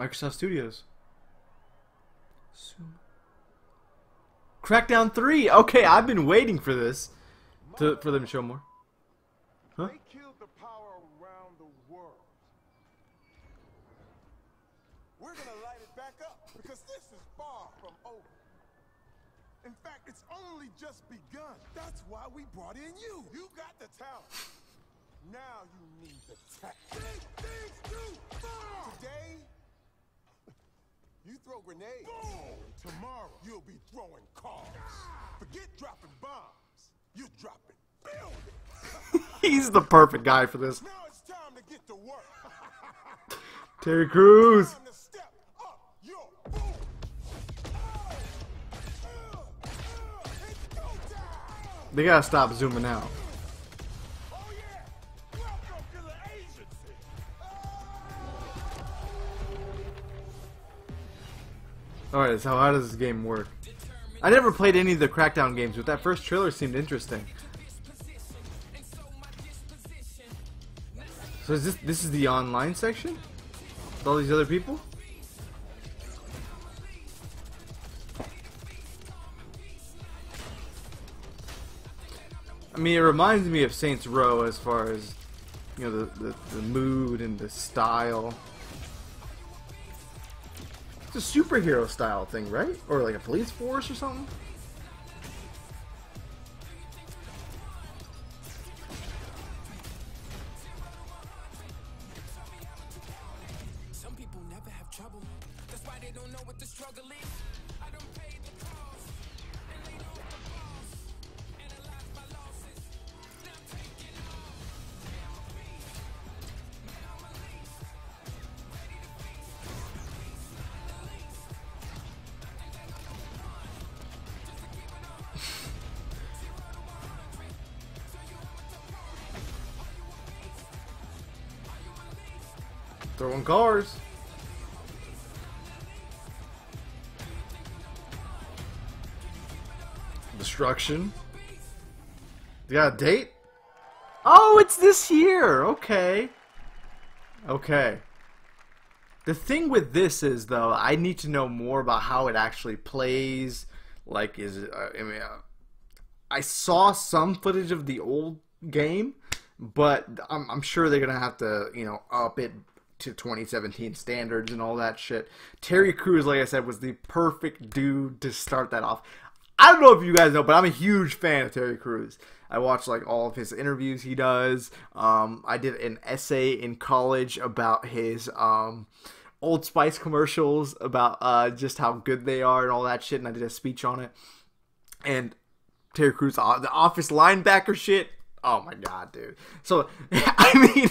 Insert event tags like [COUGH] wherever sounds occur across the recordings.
Microsoft Studios. Zoom. Crackdown 3. Okay, I've been waiting for this to for them to show more. Huh? They killed the power around the world. We're gonna light it back up because this is far from over. In fact, it's only just begun. That's why we brought in you. You got the talent. Now you need the tech. Grenades. Boom. Tomorrow, you'll be throwing cars. Forget dropping bombs. You're dropping [LAUGHS] buildings. He's the perfect guy for this. Now it's time to get to work. [LAUGHS] Terry Crews. Time to step up your boom. Uh, uh, time. They gotta stop zooming out. Alright, so how does this game work? I never played any of the Crackdown games, but that first trailer seemed interesting. So is this this is the online section? With all these other people? I mean, it reminds me of Saints Row as far as, you know, the, the, the mood and the style. It's a superhero style thing, right? Or like a police force or something? Some people never have trouble. That's why they don't know what the struggle is. Throwing cars. Destruction. You got a date? Oh, it's this year. Okay. Okay. The thing with this is, though, I need to know more about how it actually plays. Like, is it? Uh, I mean, uh, I saw some footage of the old game, but I'm, I'm sure they're gonna have to, you know, up it to 2017 standards and all that shit. Terry Crews, like I said, was the perfect dude to start that off. I don't know if you guys know, but I'm a huge fan of Terry Crews. I watch like all of his interviews he does. Um, I did an essay in college about his um, Old Spice commercials, about uh, just how good they are and all that shit, and I did a speech on it. And Terry Crews, the office linebacker shit. Oh my god, dude. So [LAUGHS] I mean,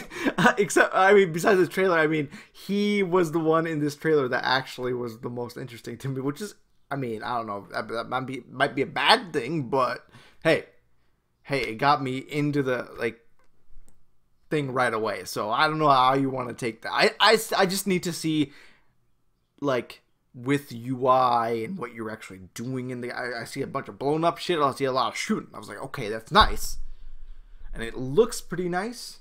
[LAUGHS] except I mean, besides this trailer, I mean, he was the one in this trailer that actually was the most interesting to me. Which is, I mean, I don't know, that, that might be might be a bad thing, but hey, hey, it got me into the like thing right away. So I don't know how you want to take that. I I, I just need to see like with UI and what you're actually doing in the. I, I see a bunch of blown up shit. I see a lot of shooting. I was like, okay, that's nice, and it looks pretty nice.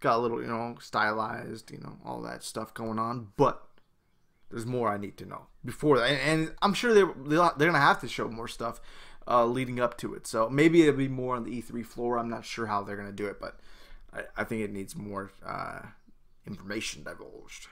Got a little, you know, stylized, you know, all that stuff going on, but there's more I need to know before that, and, and I'm sure they're they're gonna have to show more stuff uh, leading up to it. So maybe it'll be more on the E3 floor. I'm not sure how they're gonna do it, but I, I think it needs more uh, information divulged.